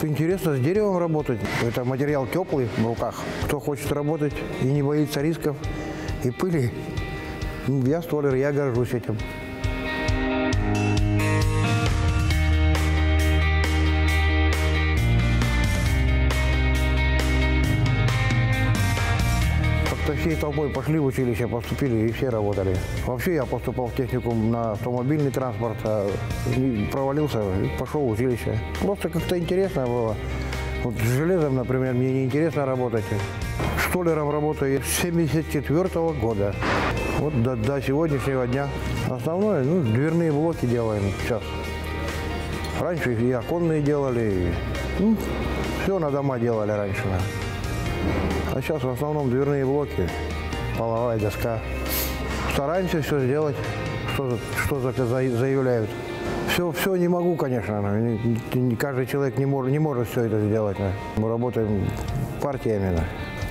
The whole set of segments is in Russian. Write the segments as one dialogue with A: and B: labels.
A: Интересно с деревом работать. Это материал теплый в руках. Кто хочет работать и не боится рисков и пыли, я столер, я горжусь этим. Всей толпой пошли в училище, поступили и все работали. Вообще я поступал в техникум на автомобильный транспорт, а провалился пошел в училище. Просто как-то интересно было. Вот с железом, например, мне не интересно работать. Штолером работаю с 74 года. Вот до, до сегодняшнего дня. Основное, ну, дверные блоки делаем сейчас. Раньше и оконные делали, и, ну, все на дома делали раньше. А сейчас в основном дверные блоки, половая доска. Стараемся все сделать, что, что за- за- заявляют. Все, все не могу, конечно. но не- каждый человек не может, не может все это сделать. Мы работаем партиями.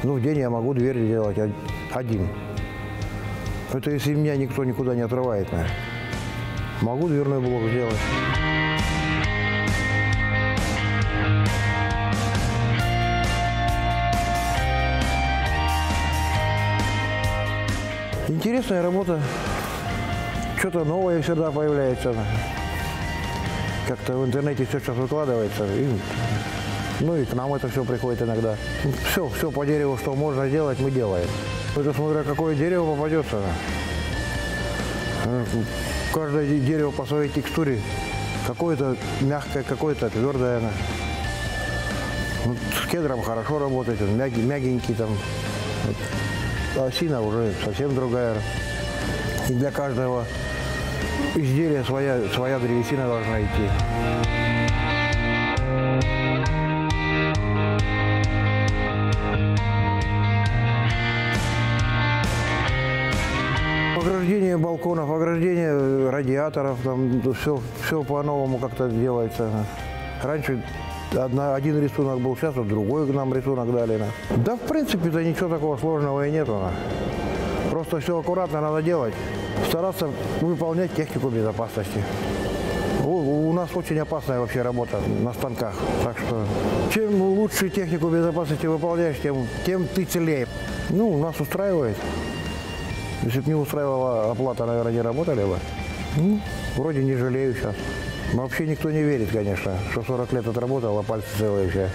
A: Ну, в день я могу дверь делать од- один. Это если меня никто никуда не отрывает. Могу дверной блок сделать. Интересная работа. Что-то новое всегда появляется. Как-то в интернете все сейчас выкладывается. И, ну и к нам это все приходит иногда. Все, все по дереву, что можно делать, мы делаем. Это смотря какое дерево попадется. Каждое де- дерево по своей текстуре. Какое-то мягкое, какое-то твердое. с кедром хорошо работает, он мягенький там. А осина уже совсем другая. И для каждого изделия своя, своя древесина должна идти. Ограждение балконов, ограждение радиаторов, там все, все по-новому как-то делается. Раньше одна, один рисунок был, сейчас вот другой нам рисунок дали. да. В принципе-то ничего такого сложного и нету. Просто все аккуратно надо делать, стараться выполнять технику безопасности. У, у нас очень опасная вообще работа на станках. Так что чем лучше технику безопасности выполняешь, тем, тем ты целее. Ну, нас устраивает. Если бы не устраивала оплата, наверное, не работали бы. Ну, вроде не жалею сейчас. Вообще никто не верит, конечно, что 40 лет отработал, а пальцы целые все.